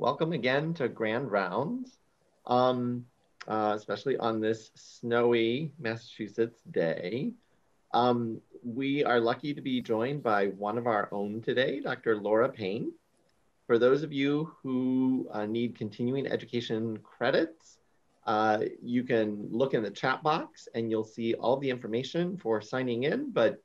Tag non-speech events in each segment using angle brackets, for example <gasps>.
welcome again to Grand Rounds, um, uh, especially on this snowy Massachusetts day. Um, we are lucky to be joined by one of our own today, Dr. Laura Payne. For those of you who uh, need continuing education credits, uh, you can look in the chat box and you'll see all the information for signing in, but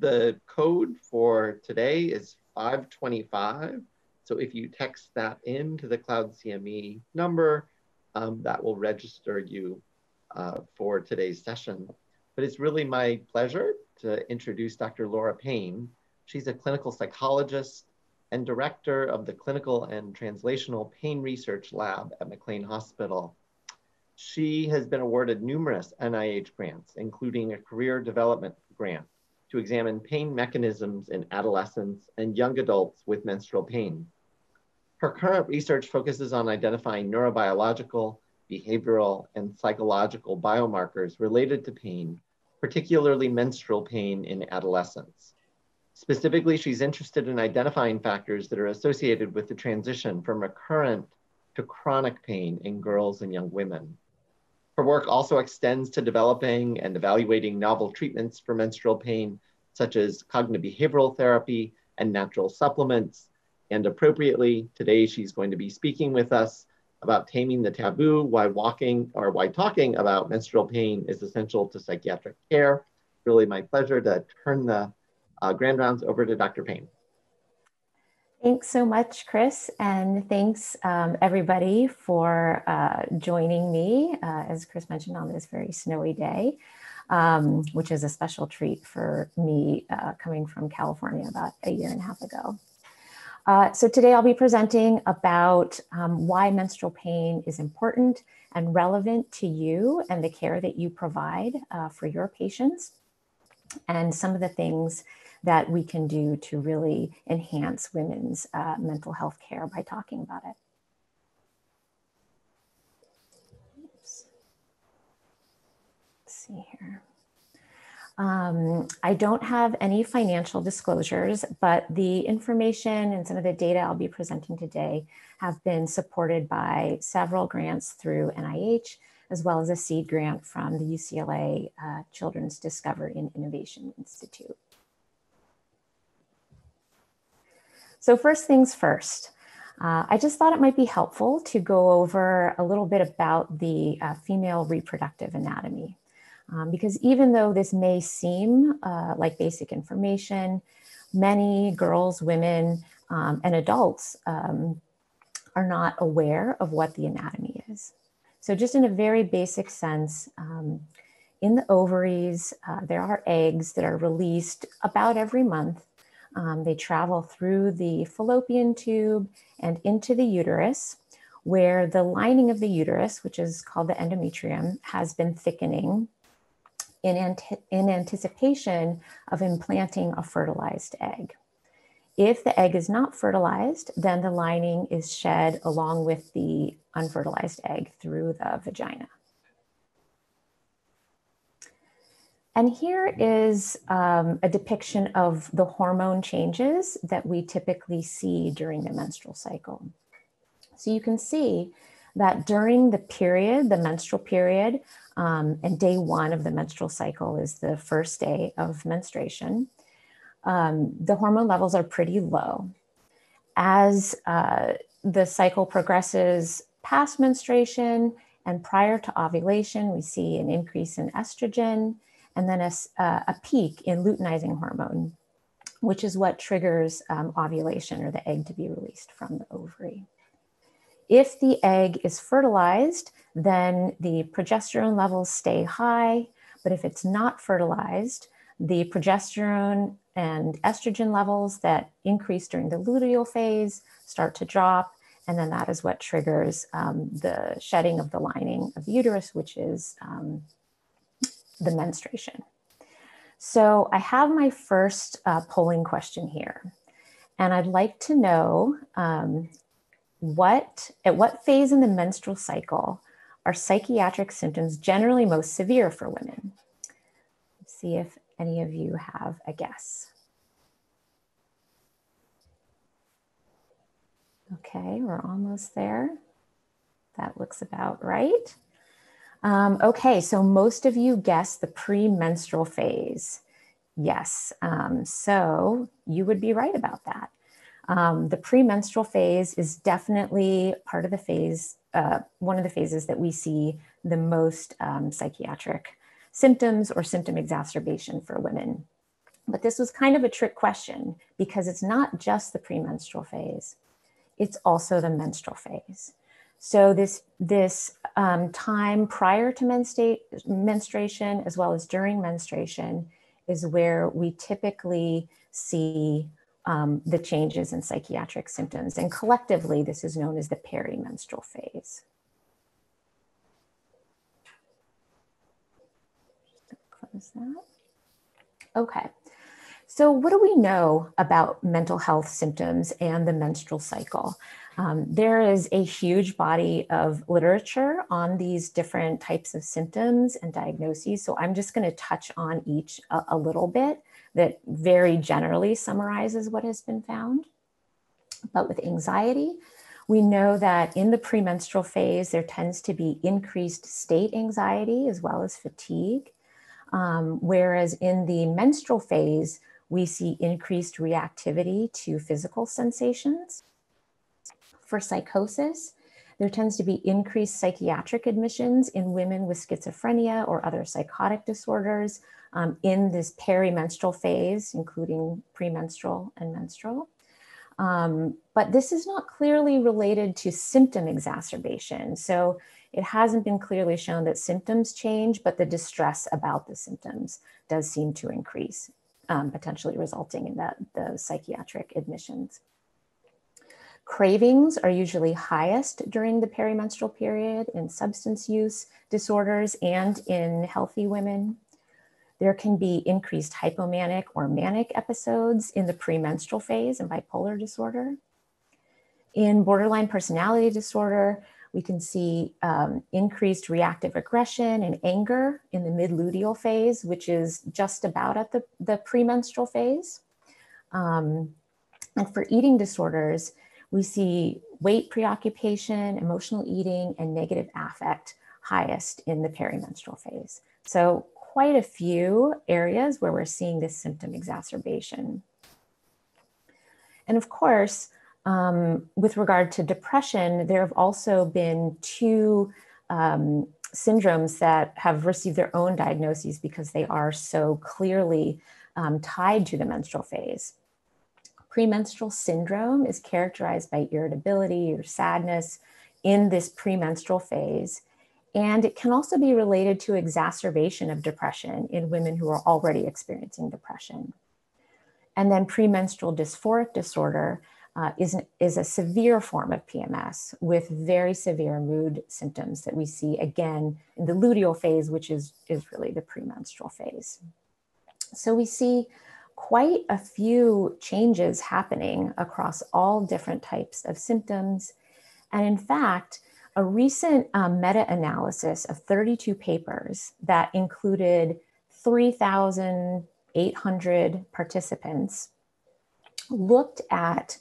the code for today is 525 so if you text that into the Cloud CME number, um, that will register you uh, for today's session. But it's really my pleasure to introduce Dr. Laura Payne. She's a clinical psychologist and director of the Clinical and Translational Pain Research Lab at McLean Hospital. She has been awarded numerous NIH grants, including a career development grant to examine pain mechanisms in adolescents and young adults with menstrual pain. Her current research focuses on identifying neurobiological, behavioral, and psychological biomarkers related to pain, particularly menstrual pain in adolescents. Specifically, she's interested in identifying factors that are associated with the transition from recurrent to chronic pain in girls and young women. Her work also extends to developing and evaluating novel treatments for menstrual pain, such as cognitive behavioral therapy and natural supplements. And appropriately, today she's going to be speaking with us about taming the taboo, why walking or why talking about menstrual pain is essential to psychiatric care. Really my pleasure to turn the uh, grand rounds over to Dr. Payne. Thanks so much, Chris, and thanks um, everybody for uh, joining me, uh, as Chris mentioned, on this very snowy day, um, which is a special treat for me uh, coming from California about a year and a half ago. Uh, so today I'll be presenting about um, why menstrual pain is important and relevant to you and the care that you provide uh, for your patients, and some of the things that we can do to really enhance women's uh, mental health care by talking about it. Oops. Let's see here. Um, I don't have any financial disclosures, but the information and some of the data I'll be presenting today have been supported by several grants through NIH, as well as a seed grant from the UCLA uh, Children's Discovery and Innovation Institute. So first things first, uh, I just thought it might be helpful to go over a little bit about the uh, female reproductive anatomy. Um, because even though this may seem uh, like basic information, many girls, women, um, and adults um, are not aware of what the anatomy is. So just in a very basic sense, um, in the ovaries, uh, there are eggs that are released about every month um, they travel through the fallopian tube and into the uterus, where the lining of the uterus, which is called the endometrium, has been thickening in, ante- in anticipation of implanting a fertilized egg. If the egg is not fertilized, then the lining is shed along with the unfertilized egg through the vagina. And here is um, a depiction of the hormone changes that we typically see during the menstrual cycle. So you can see that during the period, the menstrual period, um, and day one of the menstrual cycle is the first day of menstruation, um, the hormone levels are pretty low. As uh, the cycle progresses past menstruation and prior to ovulation, we see an increase in estrogen and then a, uh, a peak in luteinizing hormone, which is what triggers um, ovulation or the egg to be released from the ovary. If the egg is fertilized, then the progesterone levels stay high, but if it's not fertilized, the progesterone and estrogen levels that increase during the luteal phase start to drop, and then that is what triggers um, the shedding of the lining of the uterus, which is um, the menstruation. So I have my first uh, polling question here. And I'd like to know um, what, at what phase in the menstrual cycle are psychiatric symptoms generally most severe for women? Let's see if any of you have a guess. Okay, we're almost there. That looks about right. Um, okay, so most of you guessed the premenstrual phase. Yes, um, so you would be right about that. Um, the premenstrual phase is definitely part of the phase, uh, one of the phases that we see the most um, psychiatric symptoms or symptom exacerbation for women. But this was kind of a trick question because it's not just the premenstrual phase, it's also the menstrual phase. So this, this um, time prior to menstruation as well as during menstruation is where we typically see um, the changes in psychiatric symptoms. And collectively, this is known as the perimenstrual phase. Close that. Okay. So, what do we know about mental health symptoms and the menstrual cycle? Um, there is a huge body of literature on these different types of symptoms and diagnoses. So, I'm just going to touch on each a, a little bit that very generally summarizes what has been found. But with anxiety, we know that in the premenstrual phase, there tends to be increased state anxiety as well as fatigue. Um, whereas in the menstrual phase, we see increased reactivity to physical sensations. For psychosis, there tends to be increased psychiatric admissions in women with schizophrenia or other psychotic disorders um, in this perimenstrual phase, including premenstrual and menstrual. Um, but this is not clearly related to symptom exacerbation. So it hasn't been clearly shown that symptoms change, but the distress about the symptoms does seem to increase um, potentially resulting in the psychiatric admissions. Cravings are usually highest during the perimenstrual period in substance use disorders and in healthy women. There can be increased hypomanic or manic episodes in the premenstrual phase in bipolar disorder. In borderline personality disorder, we can see um, increased reactive aggression and anger in the mid-luteal phase, which is just about at the, the premenstrual phase. Um, and for eating disorders, we see weight preoccupation, emotional eating, and negative affect highest in the perimenstrual phase. So quite a few areas where we're seeing this symptom exacerbation. And of course, um, with regard to depression, there have also been two um, syndromes that have received their own diagnoses because they are so clearly um, tied to the menstrual phase. Premenstrual syndrome is characterized by irritability or sadness in this premenstrual phase. And it can also be related to exacerbation of depression in women who are already experiencing depression. And then premenstrual dysphoric disorder uh, is, is a severe form of PMS with very severe mood symptoms that we see again in the luteal phase, which is, is really the premenstrual phase. So we see quite a few changes happening across all different types of symptoms. And in fact, a recent um, meta analysis of 32 papers that included 3,800 participants looked at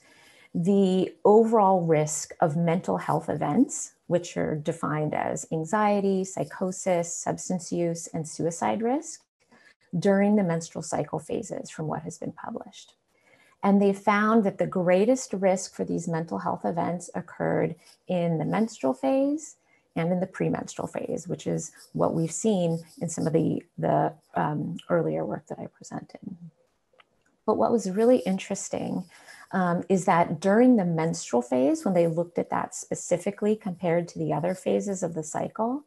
the overall risk of mental health events, which are defined as anxiety, psychosis, substance use, and suicide risk during the menstrual cycle phases from what has been published. And they found that the greatest risk for these mental health events occurred in the menstrual phase and in the premenstrual phase, which is what we've seen in some of the, the um, earlier work that I presented. But what was really interesting um, is that during the menstrual phase, when they looked at that specifically compared to the other phases of the cycle,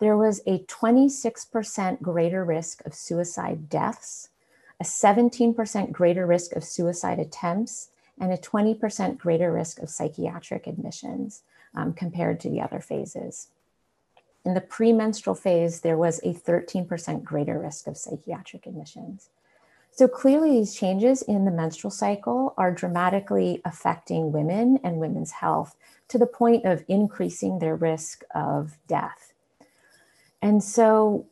there was a 26% greater risk of suicide deaths, a 17% greater risk of suicide attempts, and a 20% greater risk of psychiatric admissions um, compared to the other phases. In the premenstrual phase, there was a 13% greater risk of psychiatric admissions. So clearly, these changes in the menstrual cycle are dramatically affecting women and women's health to the point of increasing their risk of death. And so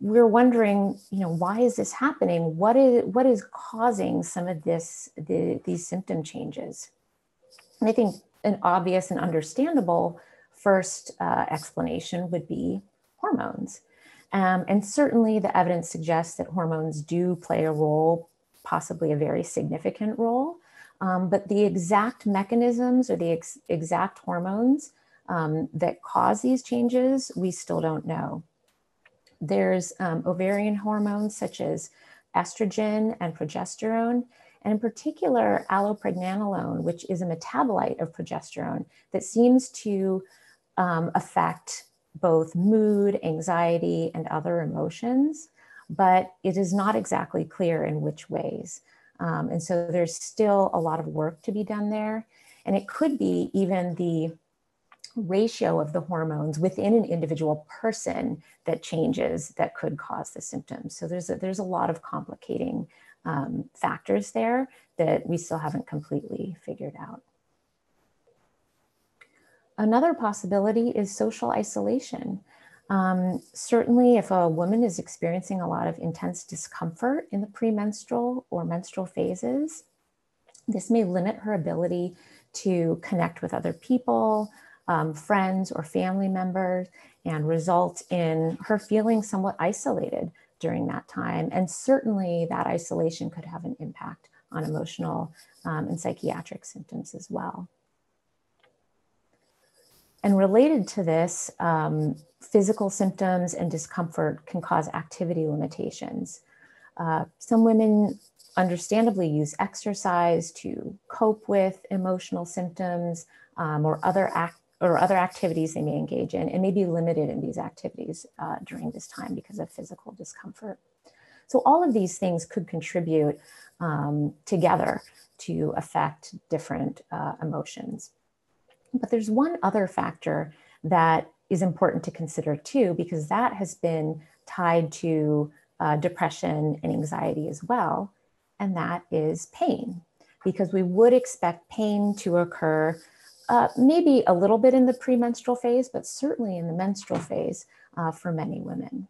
we're wondering, you know, why is this happening? What is what is causing some of this the, these symptom changes? And I think an obvious and understandable first uh, explanation would be hormones. Um, and certainly the evidence suggests that hormones do play a role, possibly a very significant role. Um, but the exact mechanisms or the ex exact hormones um, that cause these changes, we still don't know. There's um, ovarian hormones such as estrogen and progesterone, and in particular, allopregnanolone, which is a metabolite of progesterone that seems to um, affect both mood, anxiety, and other emotions, but it is not exactly clear in which ways. Um, and so there's still a lot of work to be done there. And it could be even the ratio of the hormones within an individual person that changes that could cause the symptoms. So there's a, there's a lot of complicating um, factors there that we still haven't completely figured out. Another possibility is social isolation. Um, certainly, if a woman is experiencing a lot of intense discomfort in the premenstrual or menstrual phases, this may limit her ability to connect with other people, um, friends, or family members, and result in her feeling somewhat isolated during that time. And certainly, that isolation could have an impact on emotional um, and psychiatric symptoms as well. And related to this, um, physical symptoms and discomfort can cause activity limitations. Uh, some women understandably use exercise to cope with emotional symptoms um, or other act or other activities they may engage in and may be limited in these activities uh, during this time because of physical discomfort. So all of these things could contribute um, together to affect different uh, emotions. But there's one other factor that is important to consider too, because that has been tied to uh, depression and anxiety as well, and that is pain. Because we would expect pain to occur uh, maybe a little bit in the premenstrual phase, but certainly in the menstrual phase uh, for many women.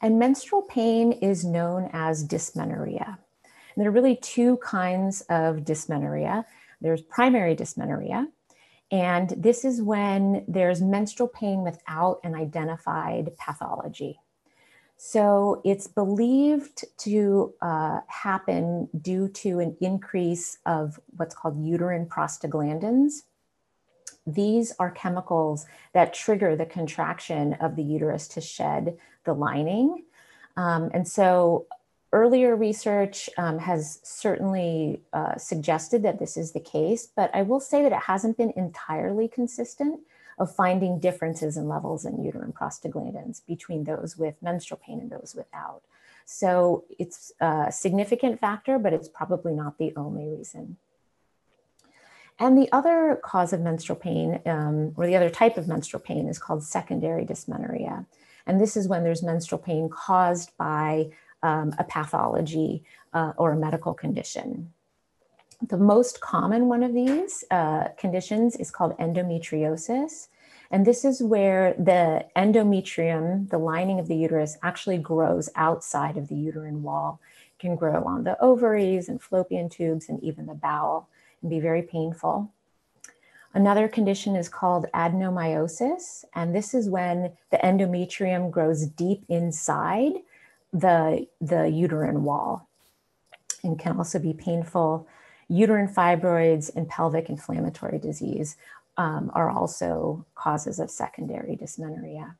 And menstrual pain is known as dysmenorrhea. And there are really two kinds of dysmenorrhea. There's primary dysmenorrhea, and this is when there's menstrual pain without an identified pathology. So it's believed to uh, happen due to an increase of what's called uterine prostaglandins. These are chemicals that trigger the contraction of the uterus to shed the lining. Um, and so earlier research um, has certainly uh, suggested that this is the case, but I will say that it hasn't been entirely consistent of finding differences in levels in uterine prostaglandins between those with menstrual pain and those without. So it's a significant factor, but it's probably not the only reason. And the other cause of menstrual pain, um, or the other type of menstrual pain, is called secondary dysmenorrhea. And this is when there's menstrual pain caused by um, a pathology uh, or a medical condition. The most common one of these uh, conditions is called endometriosis. And this is where the endometrium, the lining of the uterus, actually grows outside of the uterine wall. It can grow on the ovaries and fallopian tubes and even the bowel and be very painful. Another condition is called adenomyosis, and this is when the endometrium grows deep inside the, the uterine wall and can also be painful. Uterine fibroids and pelvic inflammatory disease um, are also causes of secondary dysmenorrhea.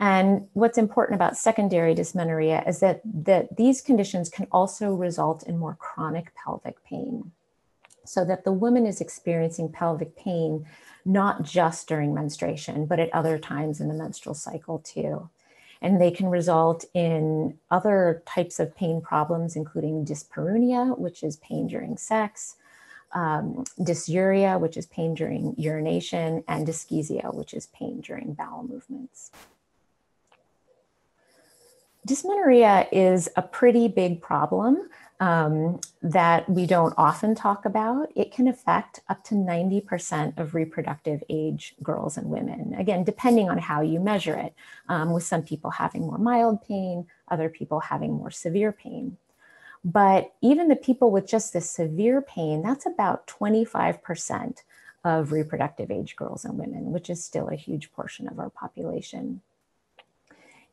And what's important about secondary dysmenorrhea is that, that these conditions can also result in more chronic pelvic pain. So that the woman is experiencing pelvic pain not just during menstruation, but at other times in the menstrual cycle too and they can result in other types of pain problems, including dyspareunia, which is pain during sex, um, dysuria, which is pain during urination, and dyschezia, which is pain during bowel movements. Dysmenorrhea is a pretty big problem um, that we don't often talk about. It can affect up to 90% of reproductive age girls and women, again, depending on how you measure it, um, with some people having more mild pain, other people having more severe pain. But even the people with just the severe pain, that's about 25% of reproductive age girls and women, which is still a huge portion of our population.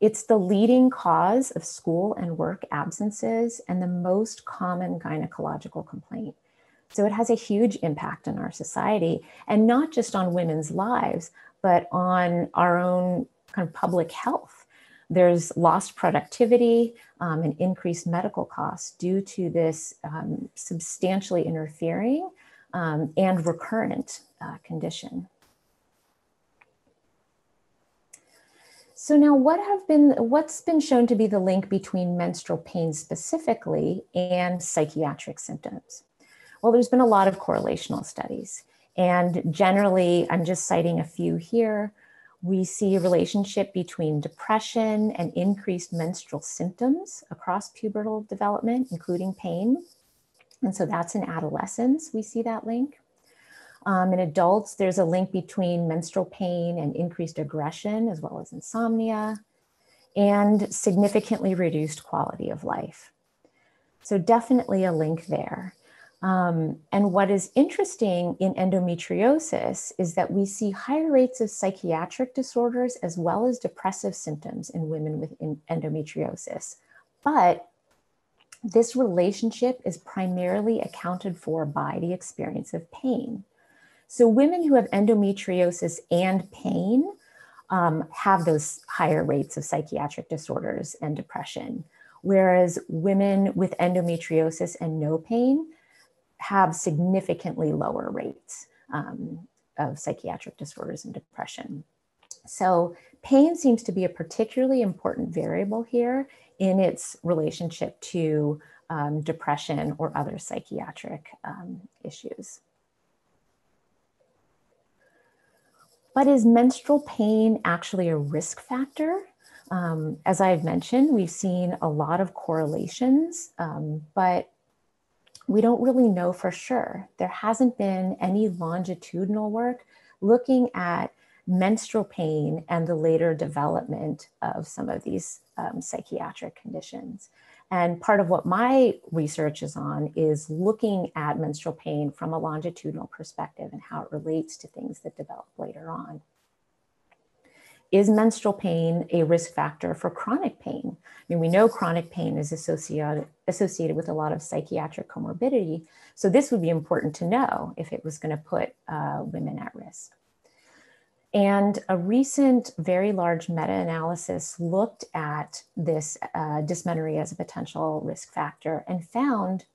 It's the leading cause of school and work absences and the most common gynecological complaint. So it has a huge impact on our society and not just on women's lives, but on our own kind of public health. There's lost productivity um, and increased medical costs due to this um, substantially interfering um, and recurrent uh, condition. So now what have been, what's been shown to be the link between menstrual pain specifically and psychiatric symptoms? Well, there's been a lot of correlational studies. And generally, I'm just citing a few here. We see a relationship between depression and increased menstrual symptoms across pubertal development, including pain. And so that's in adolescence, we see that link. Um, in adults, there's a link between menstrual pain and increased aggression, as well as insomnia, and significantly reduced quality of life. So, definitely a link there. Um, and what is interesting in endometriosis is that we see higher rates of psychiatric disorders as well as depressive symptoms in women with endometriosis. But this relationship is primarily accounted for by the experience of pain. So, women who have endometriosis and pain um, have those higher rates of psychiatric disorders and depression, whereas women with endometriosis and no pain have significantly lower rates um, of psychiatric disorders and depression. So, pain seems to be a particularly important variable here in its relationship to um, depression or other psychiatric um, issues. But is menstrual pain actually a risk factor? Um, as I've mentioned, we've seen a lot of correlations, um, but we don't really know for sure. There hasn't been any longitudinal work looking at menstrual pain and the later development of some of these um, psychiatric conditions. And part of what my research is on is looking at menstrual pain from a longitudinal perspective and how it relates to things that develop later on. Is menstrual pain a risk factor for chronic pain? I mean, we know chronic pain is associated, associated with a lot of psychiatric comorbidity. So, this would be important to know if it was going to put uh, women at risk. And a recent, very large meta analysis looked at this uh, dysmenorrhea as a potential risk factor and found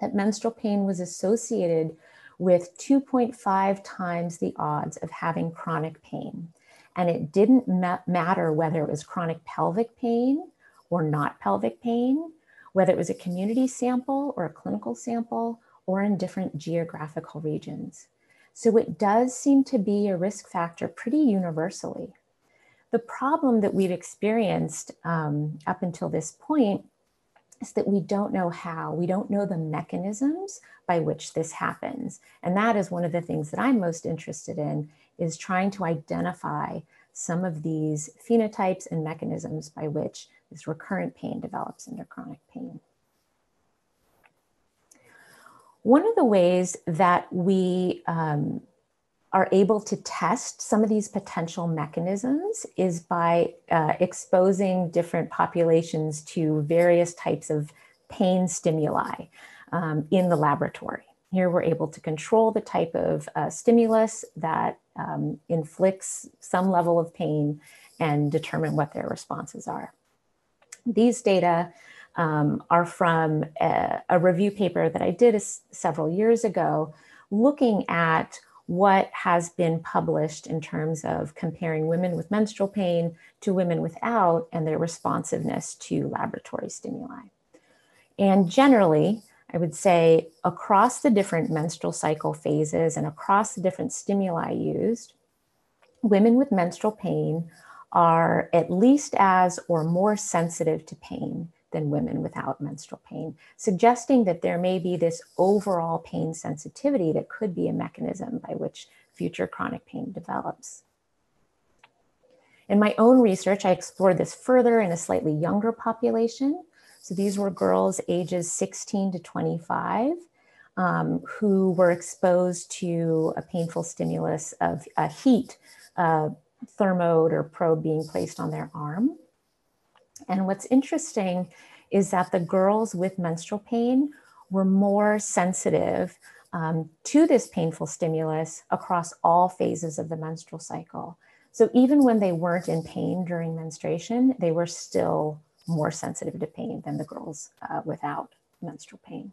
that menstrual pain was associated with 2.5 times the odds of having chronic pain. And it didn't ma- matter whether it was chronic pelvic pain or not pelvic pain, whether it was a community sample or a clinical sample, or in different geographical regions. So it does seem to be a risk factor pretty universally. The problem that we've experienced um, up until this point is that we don't know how, we don't know the mechanisms by which this happens. And that is one of the things that I'm most interested in is trying to identify some of these phenotypes and mechanisms by which this recurrent pain develops into chronic pain. One of the ways that we um, are able to test some of these potential mechanisms is by uh, exposing different populations to various types of pain stimuli um, in the laboratory. Here we're able to control the type of uh, stimulus that um, inflicts some level of pain and determine what their responses are. These data um, are from a, a, review paper that I did a, several years ago looking at what has been published in terms of comparing women with menstrual pain to women without and their responsiveness to laboratory stimuli. And generally, I would say across the different menstrual cycle phases and across the different stimuli used, women with menstrual pain are at least as or more sensitive to pain than women without menstrual pain, suggesting that there may be this overall pain sensitivity that could be a mechanism by which future chronic pain develops. In my own research, I explored this further in a slightly younger population So these were girls ages 16 to 25 um, who were exposed to a painful stimulus of a heat uh, thermode or probe being placed on their arm. And what's interesting is that the girls with menstrual pain were more sensitive um, to this painful stimulus across all phases of the menstrual cycle. So even when they weren't in pain during menstruation, they were still more sensitive to pain than the girls uh, without menstrual pain.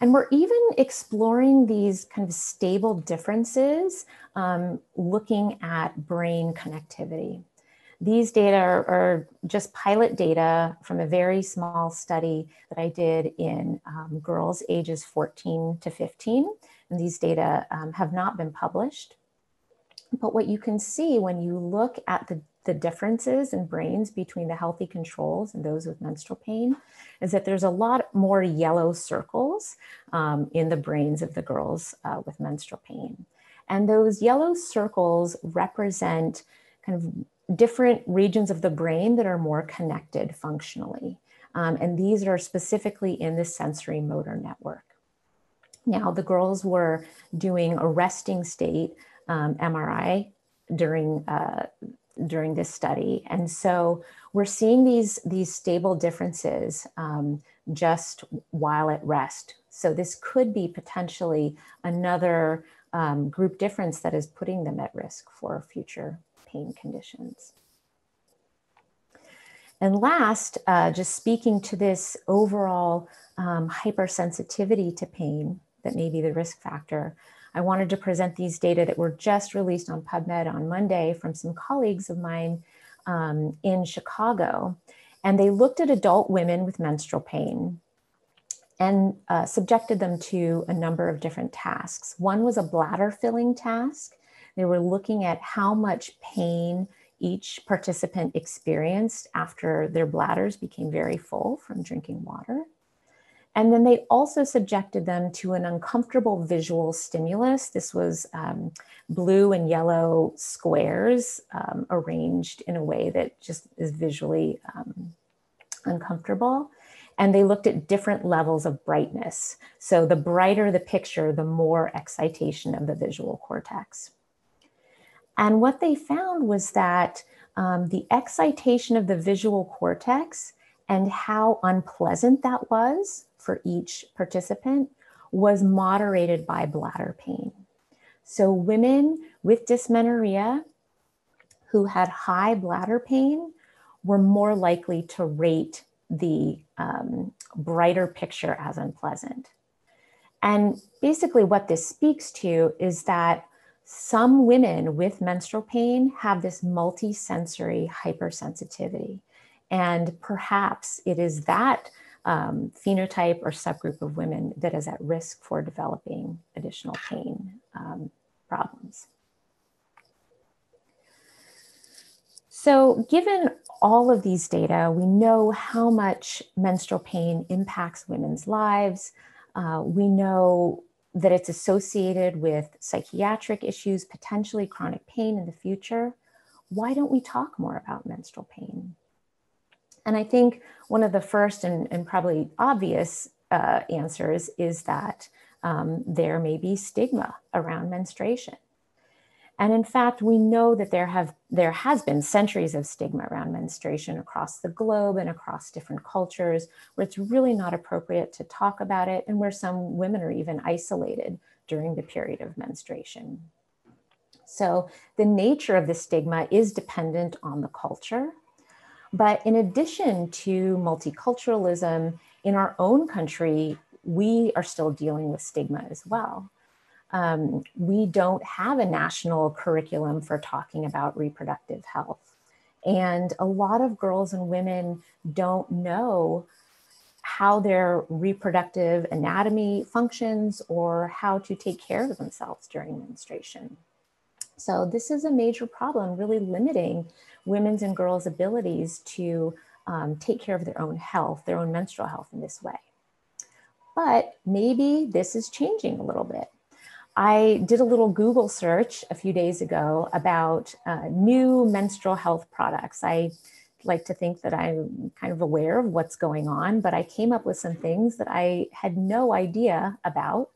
And we're even exploring these kind of stable differences, um, looking at brain connectivity. These data are, are, just pilot data from a very small study that I did in um, girls ages 14 to 15. And these data um, have not been published. But what you can see when you look at the, the differences in brains between the healthy controls and those with menstrual pain is that there's a lot more yellow circles um, in the brains of the girls uh, with menstrual pain. And those yellow circles represent kind of different regions of the brain that are more connected functionally. Um, and these are specifically in the sensory motor network. Now, the girls were doing a resting state um, MRI during uh, during this study, and so we're seeing these these stable differences um, just while at rest. So this could be potentially another um, group difference that is putting them at risk for future pain conditions. And last, uh, just speaking to this overall um, hypersensitivity to pain that may be the risk factor, I wanted to present these data that were just released on PubMed on Monday from some colleagues of mine um, in Chicago. And they looked at adult women with menstrual pain and uh, subjected them to a number of different tasks. One was a bladder filling task. They were looking at how much pain each participant experienced after their bladders became very full from drinking water. And then they also subjected them to an uncomfortable visual stimulus. This was um, blue and yellow squares um, arranged in a way that just is visually um, uncomfortable. And they looked at different levels of brightness. So the brighter the picture, the more excitation of the visual cortex. And what they found was that um, the excitation of the visual cortex and how unpleasant that was for each participant was moderated by bladder pain. So, women with dysmenorrhea who had high bladder pain were more likely to rate the um, brighter picture as unpleasant. And basically, what this speaks to is that some women with menstrual pain have this multisensory hypersensitivity. And perhaps it is that um, phenotype or subgroup of women that is at risk for developing additional pain um, problems. So given all of these data, we know how much menstrual pain impacts women's lives. Uh, we know that it's associated with psychiatric issues, potentially chronic pain in the future. Why don't we talk more about menstrual pain? And I think one of the first and, and probably obvious uh, answers is that um, there may be stigma around menstruation. And in fact, we know that there have there has been centuries of stigma around menstruation across the globe and across different cultures where it's really not appropriate to talk about it and where some women are even isolated during the period of menstruation. So the nature of the stigma is dependent on the culture but in addition to multiculturalism, in our own country, we are still dealing with stigma as well. Um, we don't have a national curriculum for talking about reproductive health. And a lot of girls and women don't know how their reproductive anatomy functions or how to take care of themselves during menstruation. So, this is a major problem, really limiting women's and girls' abilities to um, take care of their own health, their own menstrual health in this way. But maybe this is changing a little bit. I did a little Google search a few days ago about uh, new menstrual health products. I like to think that I'm kind of aware of what's going on, but I came up with some things that I had no idea about,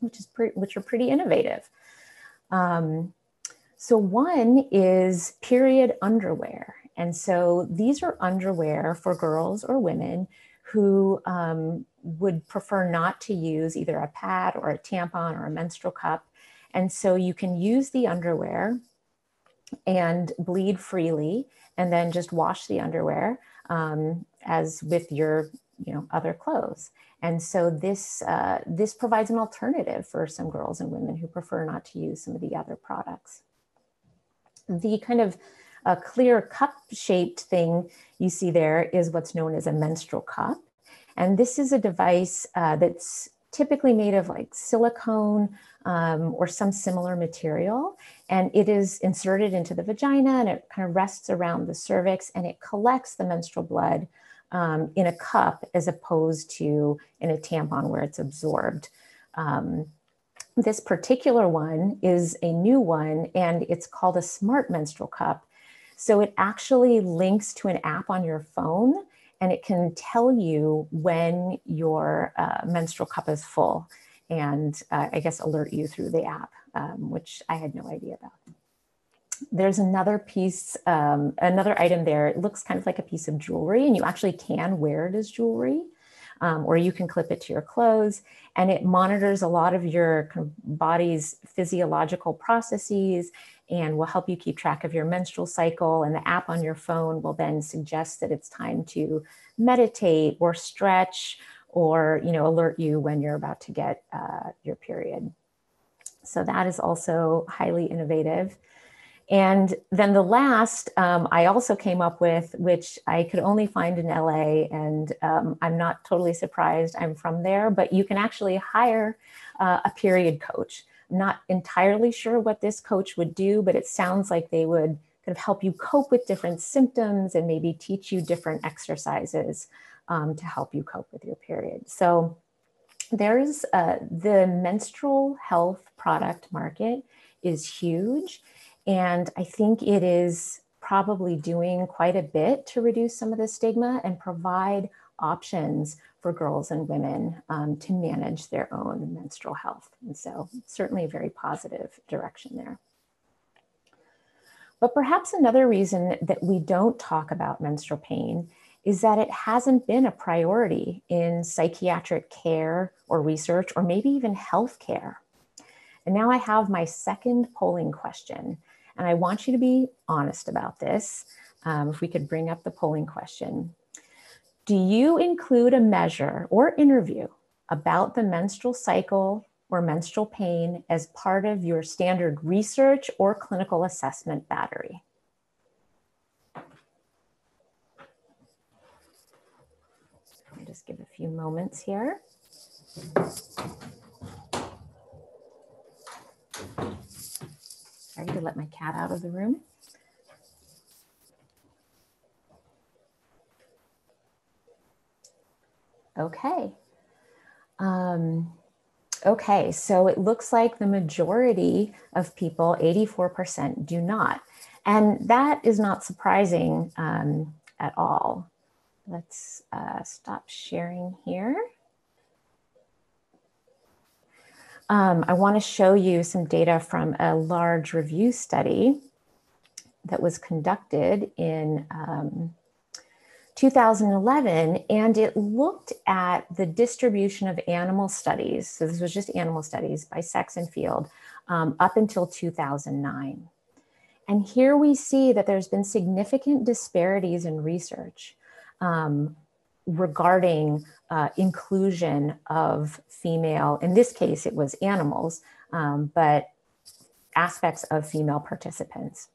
which is pre- which are pretty innovative. Um, so one is period underwear, and so these are underwear for girls or women who um, would prefer not to use either a pad or a tampon or a menstrual cup. And so you can use the underwear and bleed freely and then just wash the underwear um, as with your you know other clothes and so this uh, this provides an alternative for some girls and women who prefer not to use some of the other products the kind of a clear cup shaped thing you see there is what's known as a menstrual cup and this is a device uh, that's typically made of like silicone um, or some similar material. And it is inserted into the vagina and it kind of rests around the cervix and it collects the menstrual blood um, in a cup as opposed to in a tampon where it's absorbed. Um, this particular one is a new one and it's called a smart menstrual cup. So it actually links to an app on your phone and it can tell you when your uh, menstrual cup is full and uh, I guess alert you through the app, um, which I had no idea about. There's another piece, um, another item there. It looks kind of like a piece of jewelry, and you actually can wear it as jewelry, um, or you can clip it to your clothes. And it monitors a lot of your body's physiological processes and will help you keep track of your menstrual cycle. And the app on your phone will then suggest that it's time to meditate or stretch or you know alert you when you're about to get uh, your period. So that is also highly innovative. And then the last um, I also came up with, which I could only find in LA, and um, I'm not totally surprised I'm from there, but you can actually hire uh, a period coach not entirely sure what this coach would do, but it sounds like they would kind of help you cope with different symptoms and maybe teach you different exercises um, to help you cope with your period. So there's uh, the menstrual health product market is huge. And I think it is probably doing quite a bit to reduce some of the stigma and provide options for girls and women um, to manage their own menstrual health. And so, certainly a very positive direction there. But perhaps another reason that we don't talk about menstrual pain is that it hasn't been a priority in psychiatric care or research or maybe even healthcare. And now I have my second polling question, and I want you to be honest about this. Um, if we could bring up the polling question. Do you include a measure or interview about the menstrual cycle or menstrual pain as part of your standard research or clinical assessment battery? I'll just give a few moments here. Sorry to let my cat out of the room. Okay. Um, okay, so it looks like the majority of people, 84%, do not. And that is not surprising um, at all. Let's uh, stop sharing here. Um, I want to show you some data from a large review study that was conducted in um, 2011, and it looked at the distribution of animal studies. So this was just animal studies by sex and field um, up until 2009. And here we see that there's been significant disparities in research um, regarding uh, inclusion of female, in this case, it was animals, um, but aspects of female participants.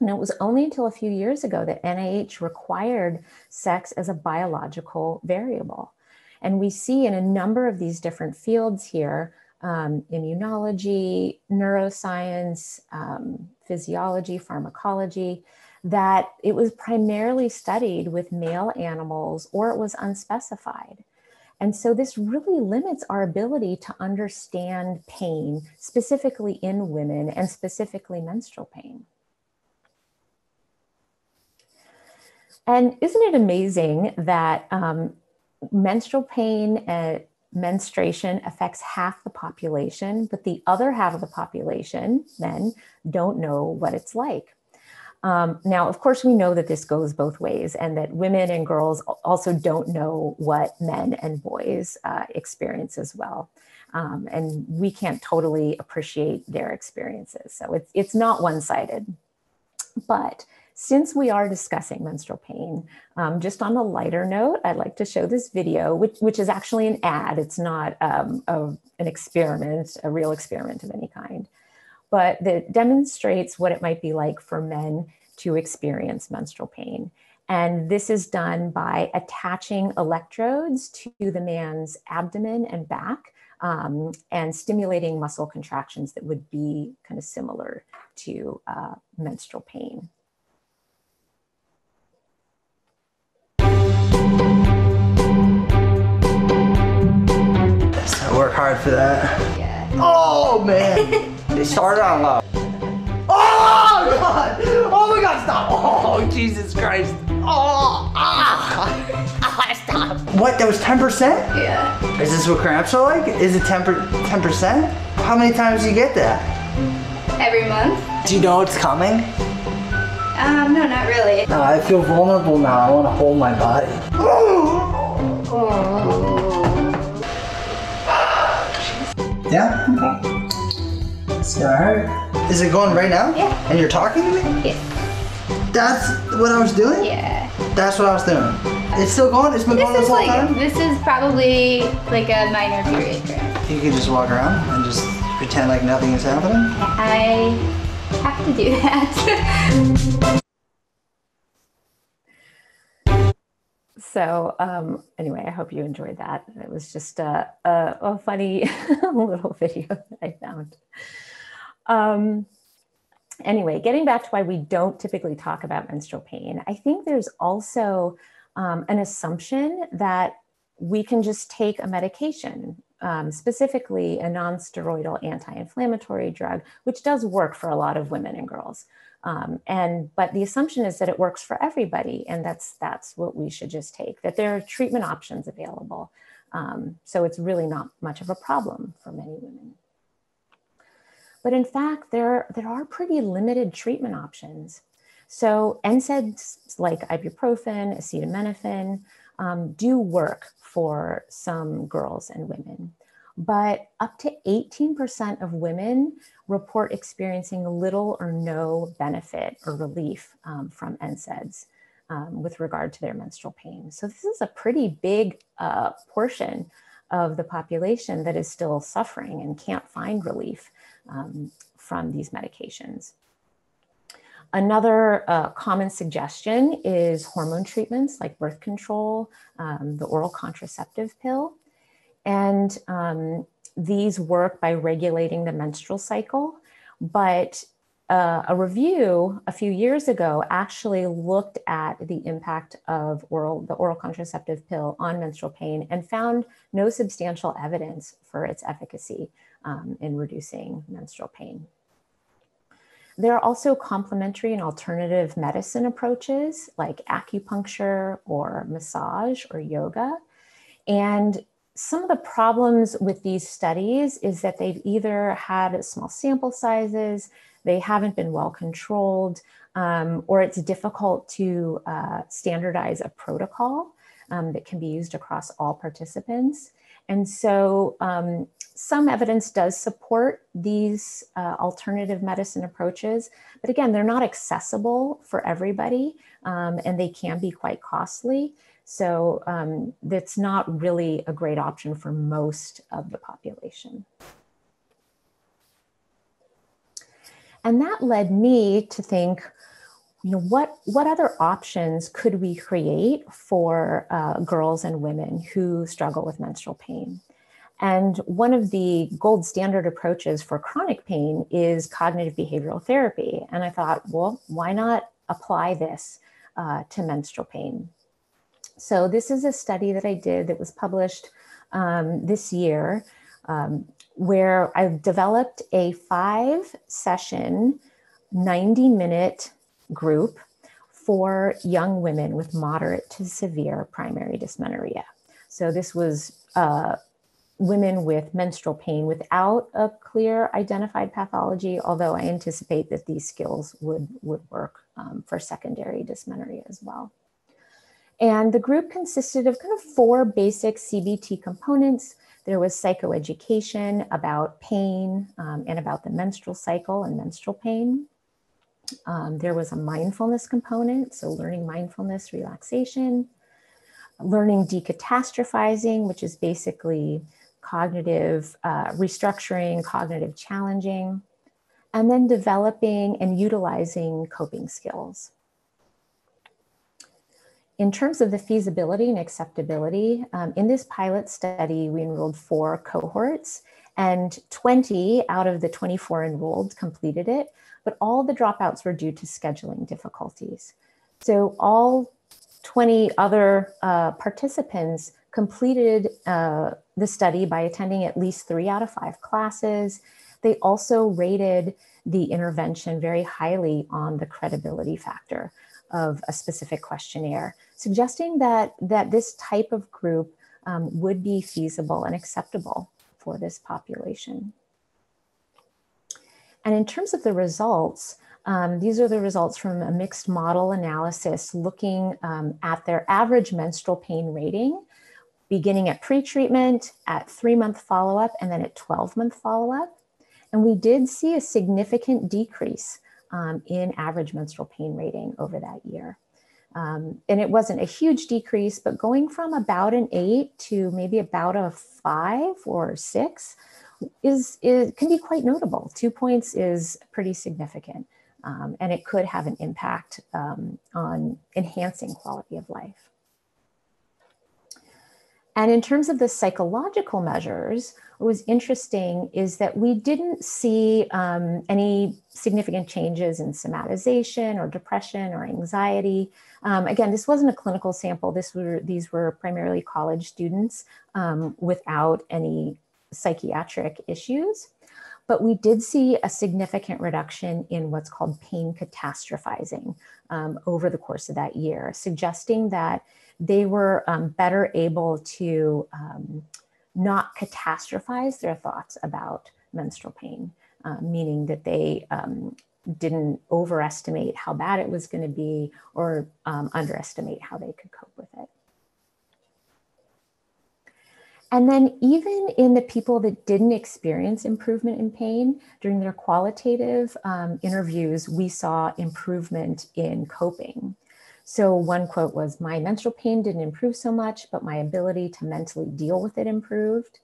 And it was only until a few years ago that NIH required sex as a biological variable. And we see in a number of these different fields here um, immunology, neuroscience, um, physiology, pharmacology that it was primarily studied with male animals or it was unspecified. And so this really limits our ability to understand pain, specifically in women and specifically menstrual pain. And isn't it amazing that um, menstrual pain and menstruation affects half the population, but the other half of the population, men, don't know what it's like? Um, now, of course, we know that this goes both ways and that women and girls also don't know what men and boys uh, experience as well. Um, and we can't totally appreciate their experiences. So it's, it's not one sided. But since we are discussing menstrual pain, um, just on a lighter note, I'd like to show this video, which, which is actually an ad. It's not um, a, an experiment, a real experiment of any kind but that demonstrates what it might be like for men to experience menstrual pain. And this is done by attaching electrodes to the man's abdomen and back um, and stimulating muscle contractions that would be kind of similar to uh, menstrual pain. Hard for that. Yeah. Oh man! <laughs> They started on low. Oh god! Oh my god, stop! Oh Jesus Christ! Oh ah! <laughs> ah stop! What? That was 10%? Yeah. Is this what cramps are like? Is it 10 10%? How many times do you get that? Every month. Do you know it's coming? Um, no, not really. No, I feel vulnerable now. I want to hold my body. <gasps> Yeah? Okay. Alright. Is it going right now? Yeah. And you're talking to me? Yeah. That's what I was doing? Yeah. That's what I was doing. It's still going? It's been This going this is whole like time? this is probably like a minor period. You can just walk around and just pretend like nothing is happening? I have to do that. <laughs> So um, anyway, I hope you enjoyed that. It was just a, a, a funny <laughs> little video <laughs> that I found. Um, anyway, getting back to why we don't typically talk about menstrual pain, I think there's also um, an assumption that we can just take a medication, um, specifically a non-steroidal anti-inflammatory drug, which does work for a lot of women and girls. Um, and but the assumption is that it works for everybody, and that's that's what we should just take. That there are treatment options available, um, so it's really not much of a problem for many women. But in fact, there there are pretty limited treatment options. So NSAIDs like ibuprofen, acetaminophen um, do work for some girls and women but up to 18% of women report experiencing little or no benefit or relief um, from NSAIDs um, with regard to their menstrual pain. So this is a pretty big uh, portion of the population that is still suffering and can't find relief um, from these medications. Another uh, common suggestion is hormone treatments like birth control, um, the oral contraceptive pill. And um, these work by regulating the menstrual cycle. But uh, a review a few years ago actually looked at the impact of oral, the oral contraceptive pill on menstrual pain and found no substantial evidence for its efficacy um, in reducing menstrual pain. There are also complementary and alternative medicine approaches like acupuncture or massage or yoga. And some of the problems with these studies is that they've either had small sample sizes, they haven't been well controlled, um, or it's difficult to uh, standardize a protocol um, that can be used across all participants. And so um, some evidence does support these uh, alternative medicine approaches, but again, they're not accessible for everybody um, and they can be quite costly. So um, that's not really a great option for most of the population. And that led me to think, you know, what, what other options could we create for uh, girls and women who struggle with menstrual pain? And one of the gold standard approaches for chronic pain is cognitive behavioral therapy. And I thought, well, why not apply this uh, to menstrual pain? So this is a study that I did that was published um, this year um, where I've developed a five session, 90 minute group for young women with moderate to severe primary dysmenorrhea. So this was uh, women with menstrual pain without a clear identified pathology, although I anticipate that these skills would, would work um, for secondary dysmenorrhea as well. And the group consisted of kind of four basic CBT components. There was psychoeducation about pain um, and about the menstrual cycle and menstrual pain. Um, there was a mindfulness component, so learning mindfulness, relaxation, learning decatastrophizing, which is basically cognitive uh, restructuring, cognitive challenging, and then developing and utilizing coping skills. In terms of the feasibility and acceptability, um, in this pilot study, we enrolled four cohorts and 20 out of the 24 enrolled completed it, but all the dropouts were due to scheduling difficulties. So all 20 other uh, participants completed uh, the study by attending at least three out of five classes. They also rated the intervention very highly on the credibility factor of a specific questionnaire, suggesting that, that this type of group um, would be feasible and acceptable for this population. And in terms of the results, um, these are the results from a mixed model analysis looking um, at their average menstrual pain rating, beginning at pre-treatment, at three-month follow-up, and then at 12-month follow-up. And we did see a significant decrease um, in average menstrual pain rating over that year. Um, and it wasn't a huge decrease, but going from about an eight to maybe about a five or six is, is can be quite notable. Two points is pretty significant, um, and it could have an impact um, on enhancing quality of life. And in terms of the psychological measures, what was interesting is that we didn't see um, any significant changes in somatization or depression or anxiety. Um, again, this wasn't a clinical sample. This were these were primarily college students um, without any psychiatric issues. But we did see a significant reduction in what's called pain catastrophizing um, over the course of that year, suggesting that they were um, better able to um, not catastrophize their thoughts about menstrual pain, uh, meaning that they um, didn't overestimate how bad it was going to be or um, underestimate how they could cope with it. And then, even in the people that didn't experience improvement in pain during their qualitative um, interviews, we saw improvement in coping. So, one quote was My menstrual pain didn't improve so much, but my ability to mentally deal with it improved.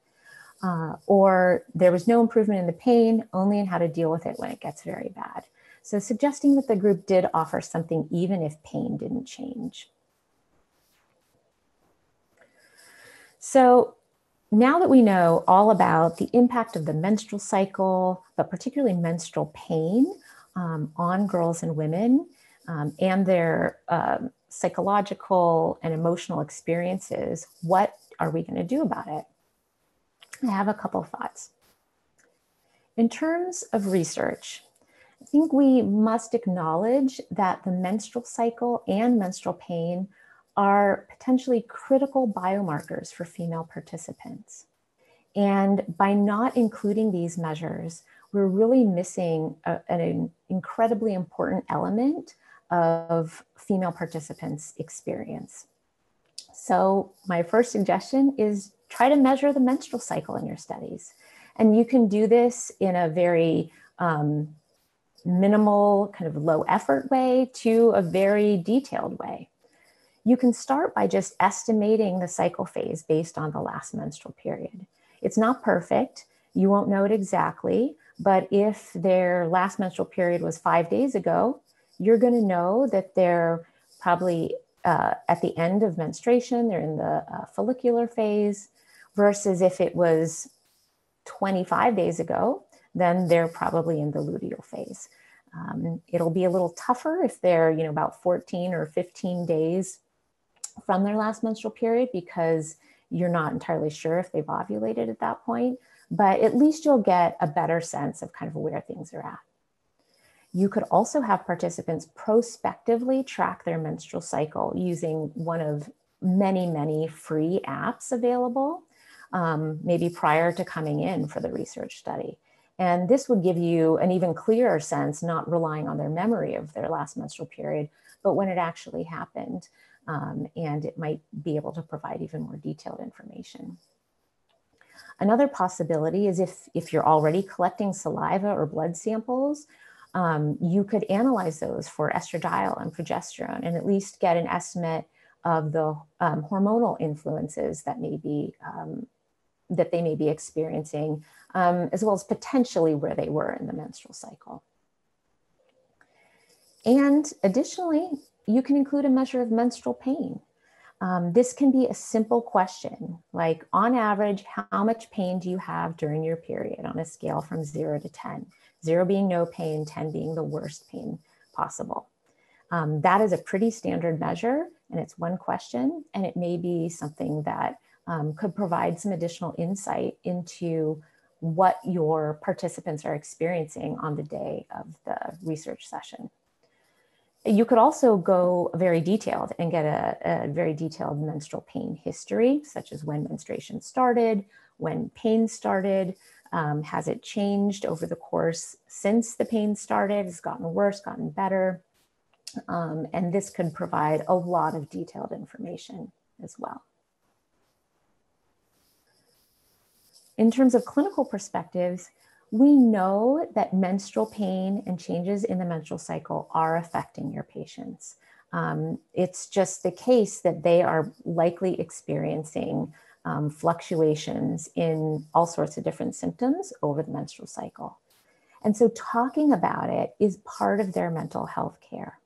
Uh, or there was no improvement in the pain, only in how to deal with it when it gets very bad. So, suggesting that the group did offer something even if pain didn't change. So, now that we know all about the impact of the menstrual cycle, but particularly menstrual pain um, on girls and women um, and their uh, psychological and emotional experiences, what are we going to do about it? I have a couple thoughts. In terms of research, I think we must acknowledge that the menstrual cycle and menstrual pain are potentially critical biomarkers for female participants. And by not including these measures, we're really missing a, an incredibly important element of female participants' experience. So, my first suggestion is try to measure the menstrual cycle in your studies. And you can do this in a very um, minimal, kind of low effort way to a very detailed way you can start by just estimating the cycle phase based on the last menstrual period. It's not perfect, you won't know it exactly, but if their last menstrual period was five days ago, you're going to know that they're probably uh, at the end of menstruation, they're in the uh, follicular phase, versus if it was 25 days ago, then they're probably in the luteal phase. Um, it'll be a little tougher if they're, you know, about 14 or 15 days from their last menstrual period because you're not entirely sure if they've ovulated at that point, but at least you'll get a better sense of kind of where things are at. You could also have participants prospectively track their menstrual cycle using one of many, many free apps available, um, maybe prior to coming in for the research study. And this would give you an even clearer sense, not relying on their memory of their last menstrual period, but when it actually happened. Um, and it might be able to provide even more detailed information. Another possibility is if, if you're already collecting saliva or blood samples, um, you could analyze those for estradiol and progesterone and at least get an estimate of the um, hormonal influences that may be um, that they may be experiencing, um, as well as potentially where they were in the menstrual cycle. And additionally, you can include a measure of menstrual pain. Um, this can be a simple question, like on average, how much pain do you have during your period on a scale from zero to 10? Zero being no pain, 10 being the worst pain possible. Um, that is a pretty standard measure and it's one question and it may be something that um, could provide some additional insight into what your participants are experiencing on the day of the research session. You could also go very detailed and get a, a, very detailed menstrual pain history, such as when menstruation started, when pain started, um, has it changed over the course since the pain started, has gotten worse, gotten better. Um, and this could provide a lot of detailed information as well. In terms of clinical perspectives, we know that menstrual pain and changes in the menstrual cycle are affecting your patients. Um, it's just the case that they are likely experiencing um, fluctuations in all sorts of different symptoms over the menstrual cycle. And so talking about it is part of their mental health care.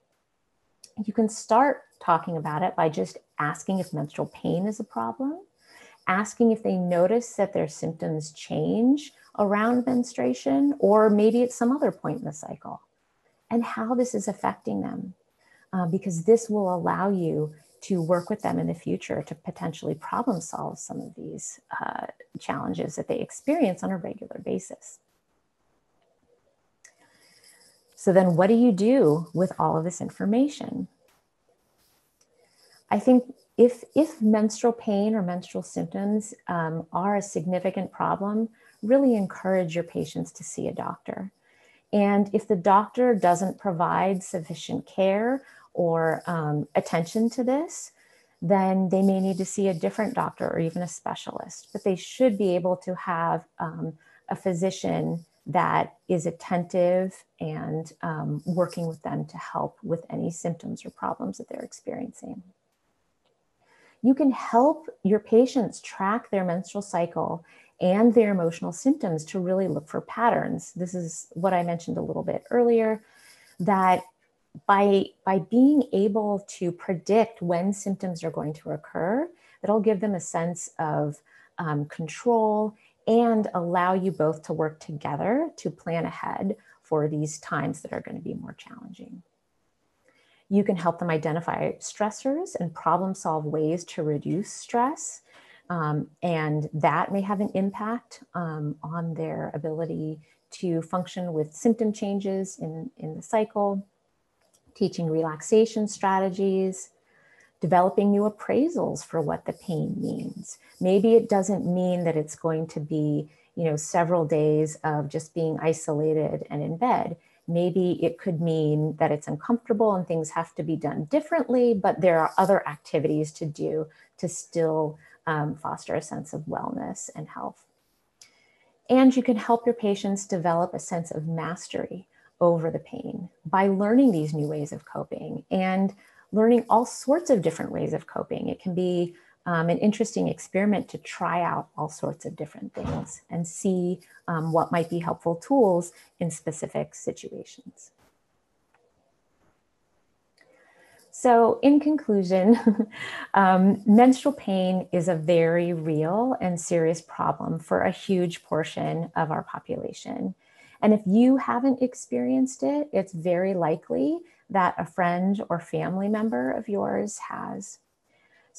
You can start talking about it by just asking if menstrual pain is a problem, asking if they notice that their symptoms change around menstruation, or maybe at some other point in the cycle, and how this is affecting them. Uh, because this will allow you to work with them in the future to potentially problem solve some of these uh, challenges that they experience on a regular basis. So, then what do you do with all of this information? I think if, if menstrual pain or menstrual symptoms um, are a significant problem, really encourage your patients to see a doctor. And if the doctor doesn't provide sufficient care or um, attention to this, then they may need to see a different doctor or even a specialist. But they should be able to have um, a physician that is attentive and um, working with them to help with any symptoms or problems that they're experiencing. You can help your patients track their menstrual cycle and their emotional symptoms to really look for patterns. This is what I mentioned a little bit earlier that by, by being able to predict when symptoms are going to occur, it'll give them a sense of um, control and allow you both to work together to plan ahead for these times that are going to be more challenging. You can help them identify stressors and problem solve ways to reduce stress. Um, and that may have an impact um, on their ability to function with symptom changes in, in the cycle, teaching relaxation strategies, developing new appraisals for what the pain means. Maybe it doesn't mean that it's going to be, you know, several days of just being isolated and in bed. Maybe it could mean that it's uncomfortable and things have to be done differently, but there are other activities to do to still um, foster a sense of wellness and health. And you can help your patients develop a sense of mastery over the pain by learning these new ways of coping and learning all sorts of different ways of coping. It can be um, an interesting experiment to try out all sorts of different things and see um, what might be helpful tools in specific situations. So, in conclusion, <laughs> um, menstrual pain is a very real and serious problem for a huge portion of our population. And if you haven't experienced it, it's very likely that a friend or family member of yours has.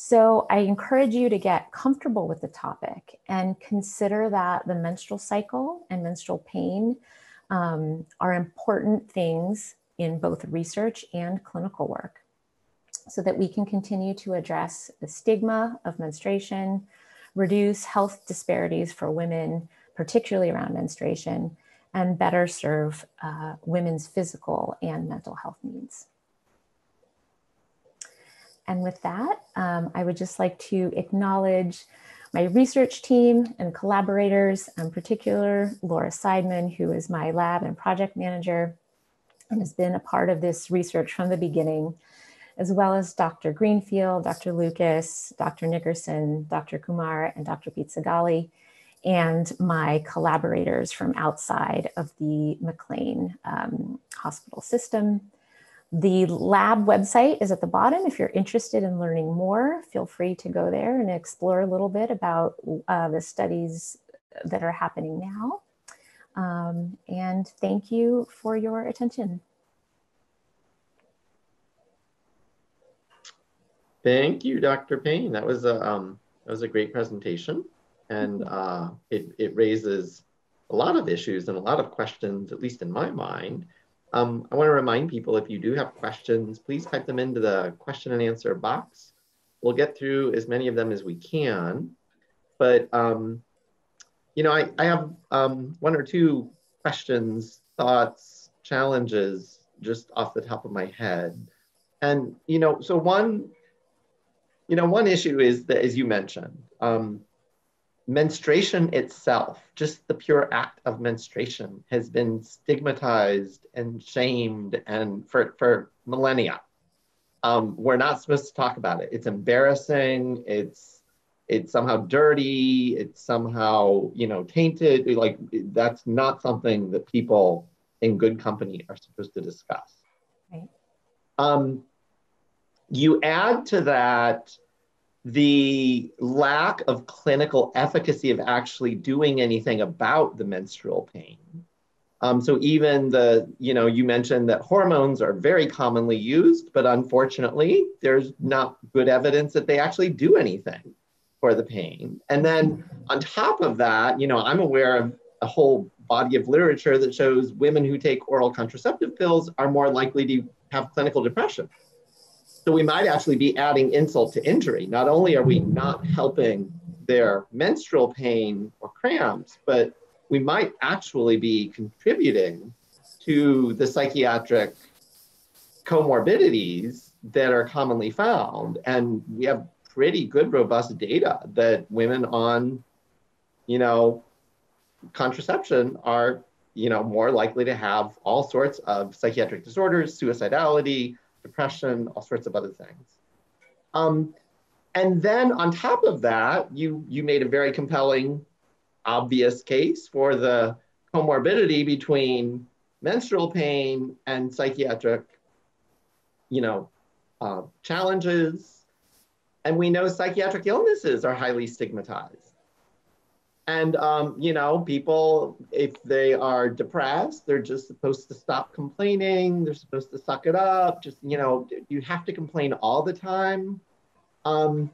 So I encourage you to get comfortable with the topic and consider that the menstrual cycle and menstrual pain um, are important things in both research and clinical work so that we can continue to address the stigma of menstruation, reduce health disparities for women, particularly around menstruation, and better serve uh, women's physical and mental health needs. And with that, um, I would just like to acknowledge my research team and collaborators, in particular Laura Seidman, who is my lab and project manager and has been a part of this research from the beginning, as well as Dr. Greenfield, Dr. Lucas, Dr. Nickerson, Dr. Kumar, and Dr. Pizzagalli, and my collaborators from outside of the McLean um, hospital system. The lab website is at the bottom. If you're interested in learning more, feel free to go there and explore a little bit about uh, the studies that are happening now. Um, and thank you for your attention. Thank you, Dr. Payne. That was a um, that was a great presentation, and uh, it it raises a lot of issues and a lot of questions, at least in my mind. Um, I want to remind people if you do have questions, please type them into the question and answer box. We'll get through as many of them as we can. But, um, you know, I, I have um, one or two questions, thoughts, challenges just off the top of my head. And, you know, so one, you know, one issue is that, as you mentioned, um, menstruation itself, just the pure act of menstruation, has been stigmatized and shamed and for, for millennia. Um, we're not supposed to talk about it. It's embarrassing. It's it's somehow dirty. It's somehow you know tainted. Like that's not something that people in good company are supposed to discuss. Right. Um, you add to that the lack of clinical efficacy of actually doing anything about the menstrual pain. Um, so even the, you know, you mentioned that hormones are very commonly used, but unfortunately, there's not good evidence that they actually do anything for the pain. And then on top of that, you know, I'm aware of a whole body of literature that shows women who take oral contraceptive pills are more likely to have clinical depression. So we might actually be adding insult to injury. Not only are we not helping their menstrual pain or cramps, but we might actually be contributing to the psychiatric comorbidities that are commonly found. And we have pretty good, robust data that women on, you know, contraception are, you know, more likely to have all sorts of psychiatric disorders, suicidality, depression, all sorts of other things. Um, and then on top of that, you, you made a very compelling, obvious case for the comorbidity between menstrual pain and psychiatric, you know, uh, challenges. And we know psychiatric illnesses are highly stigmatized. And, um, you know, people, if they are depressed, they're just supposed to stop complaining. They're supposed to suck it up. Just, you know, you have to complain all the time. Um,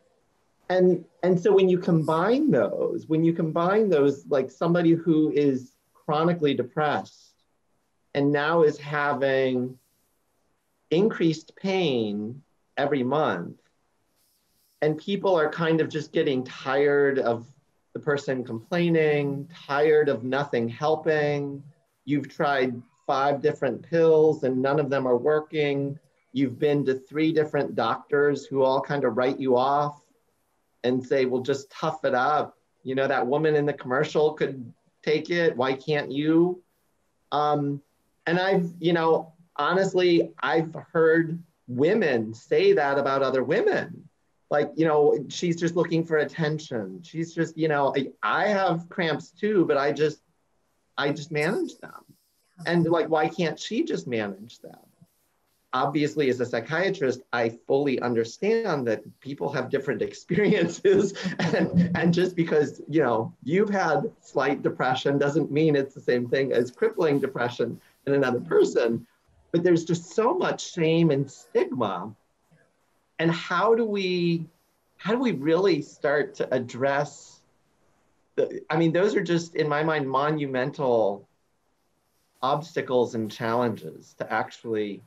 and, and so when you combine those, when you combine those, like somebody who is chronically depressed and now is having increased pain every month, and people are kind of just getting tired of the person complaining, tired of nothing helping. You've tried five different pills and none of them are working. You've been to three different doctors who all kind of write you off and say, well, just tough it up. You know, that woman in the commercial could take it. Why can't you? Um, and I've, you know, honestly, I've heard women say that about other women like you know she's just looking for attention. She's just you know I, I have cramps too but i just i just manage them. And like why can't she just manage them? Obviously as a psychiatrist i fully understand that people have different <laughs> experiences and, and just because you know you've had slight depression doesn't mean it's the same thing as crippling depression in another person. But there's just so much shame and stigma and how do we how do we really start to address the i mean those are just in my mind monumental obstacles and challenges to actually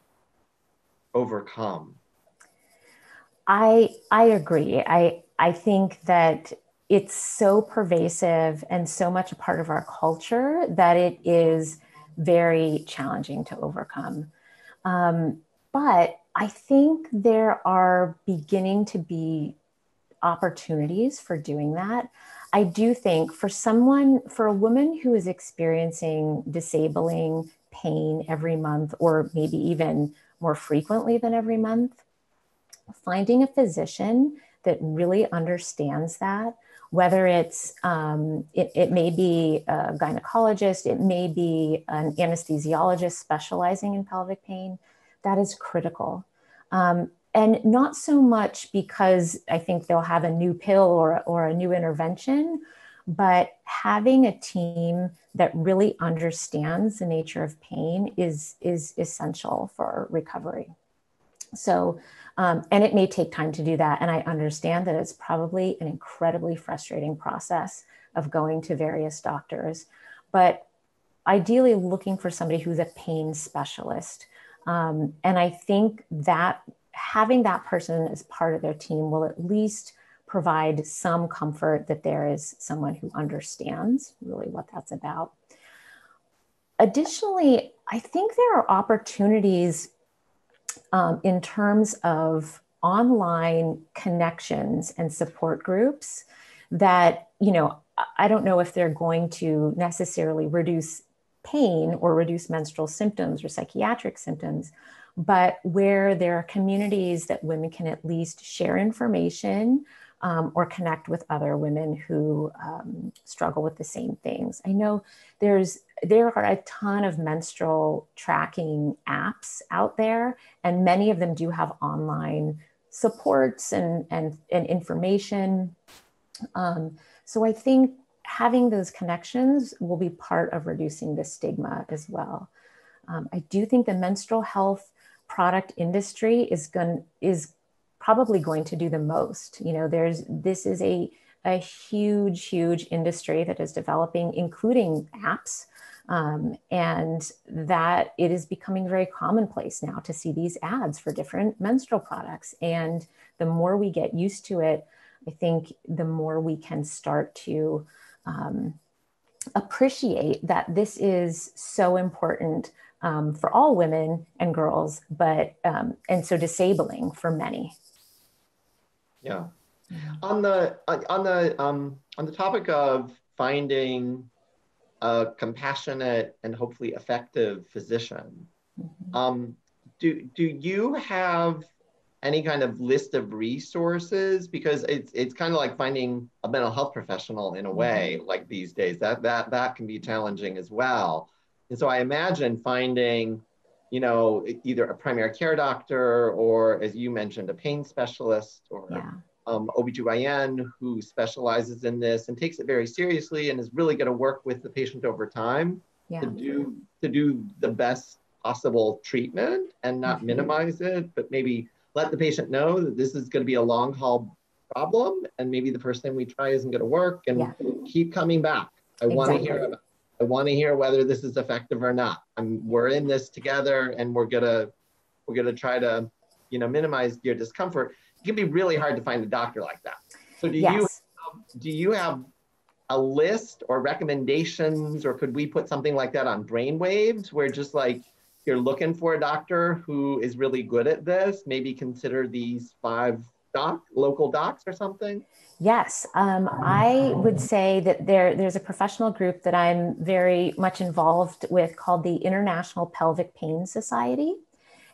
overcome? I I agree. I I think that it's so pervasive and so much a part of our culture that it is very challenging to overcome. Um, but I think there are beginning to be opportunities for doing that. I do think for someone, for a woman who is experiencing disabling pain every month, or maybe even more frequently than every month, finding a physician that really understands that, whether it's, um, it, it may be a gynecologist, it may be an anesthesiologist specializing in pelvic pain, that is critical. Um, and not so much because I think they'll have a new pill or, or a new intervention, but having a team that really understands the nature of pain is, is essential for recovery. So, um, and it may take time to do that. And I understand that it's probably an incredibly frustrating process of going to various doctors, but ideally looking for somebody who's a pain specialist. Um, and I think that having that person as part of their team will at least provide some comfort that there is someone who understands really what that's about. Additionally, I think there are opportunities um, in terms of online connections and support groups that, you know, I don't know if they're going to necessarily reduce pain or reduce menstrual symptoms or psychiatric symptoms, but where there are communities that women can at least share information um, or connect with other women who um, struggle with the same things. I know there's there are a ton of menstrual tracking apps out there, and many of them do have online supports and and, and information. Um, so I think having those connections will be part of reducing the stigma as well. Um, I do think the menstrual health product industry is going is probably going to do the most. You know, there's this is a a huge, huge industry that is developing, including apps. Um, and that it is becoming very commonplace now to see these ads for different menstrual products. And the more we get used to it, I think the more we can start to um, appreciate that this is so important um, for all women and girls, but um, and so disabling for many. Yeah. On the on the um, on the topic of finding a compassionate and hopefully effective physician, mm-hmm. um, do do you have any kind of list of resources because it's it's kind of like finding a mental health professional in a way mm-hmm. like these days that that that can be challenging as well and so I imagine finding, you know, either a primary care doctor or, as you mentioned, a pain specialist or yeah. um, OBGYN who specializes in this and takes it very seriously and is really going to work with the patient over time yeah. to do to do the best possible treatment and not mm-hmm. minimize it, but maybe let the patient know that this is going to be a long haul problem and maybe the first thing we try isn't going to work and yeah. keep coming back. I exactly. want to hear about I want to hear whether this is effective or not. I'm, we're in this together, and we're gonna we're gonna try to, you know, minimize your discomfort. It can be really hard to find a doctor like that. So do yes. you have, do you have a list or recommendations, or could we put something like that on brainwaves, where just like you're looking for a doctor who is really good at this, maybe consider these five doc local docs or something? Yes, um, I would say that there, there's a professional group that I'm very much involved with called the International Pelvic Pain Society.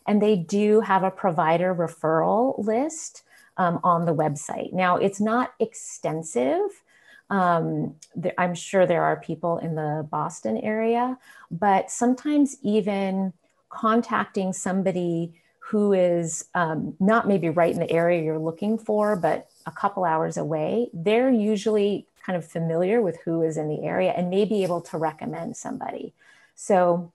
And they do have a provider referral list um, on the website. Now, it's not extensive. Um, I'm sure there are people in the Boston area, but sometimes even contacting somebody who is um, not maybe right in the area you're looking for, but a couple hours away, they're usually kind of familiar with who is in the area and may be able to recommend somebody. So,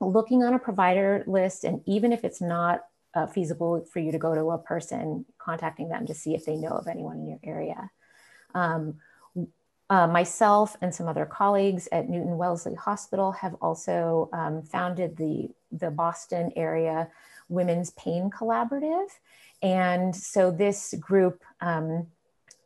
looking on a provider list, and even if it's not uh, feasible for you to go to a person, contacting them to see if they know of anyone in your area. Um, uh, myself and some other colleagues at Newton Wellesley Hospital have also um, founded the, the Boston area Women's Pain Collaborative. And so this group, um,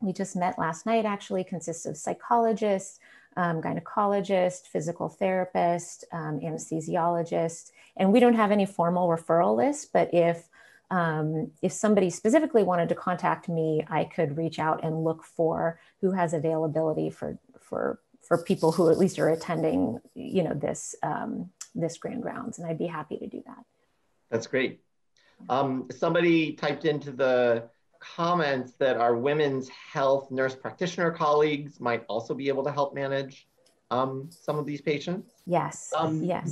we just met last night actually, consists of psychologists, um, gynecologist, physical therapist, um, anesthesiologist, and we don't have any formal referral list, but if um, if somebody specifically wanted to contact me, I could reach out and look for who has availability for for for people who at least are attending, you know, this um, this grand rounds, and I'd be happy to do that. That's great. Um, somebody typed into the comments that our women's health nurse practitioner colleagues might also be able to help manage um, some of these patients. Yes, um, yes.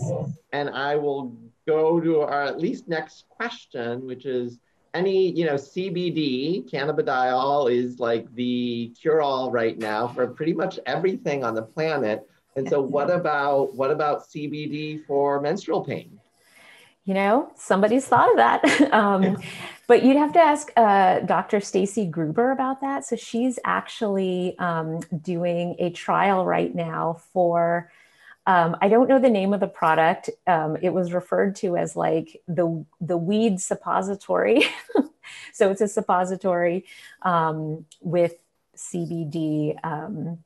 And I will go to our at least next question, which is any, you know, CBD, cannabidiol is like the cure-all right now for pretty much everything on the planet. And so what about, what about CBD for menstrual pain? You know, somebody's thought of that. <laughs> um, but you'd have to ask uh, Dr. Staci Gruber about that. So she's actually um, doing a trial right now for. Um, I don't know the name of the product. Um, it was referred to as like the the weed suppository. <laughs> so it's a suppository um, with CBD um,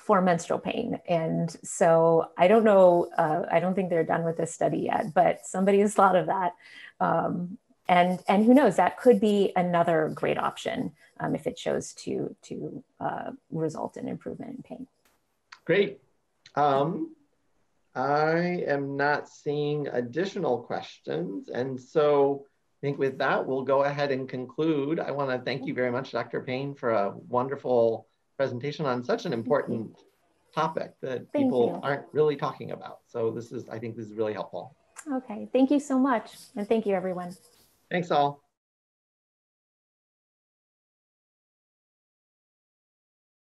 for menstrual pain. And so I don't know, uh, I don't think they're done with this study yet, but somebody has thought of that. Um, and, and who knows, that could be another great option um, if it shows to, to uh, result in improvement in pain. Great. Um, I am not seeing additional questions. And so I think with that, we'll go ahead and conclude. I want to thank you very much, Dr. Payne, for a wonderful presentation on such an important topic that Thank people you. aren't really talking about. So this is, I think this is really helpful. Okay, thank you so much. And thank you everyone. Thanks all.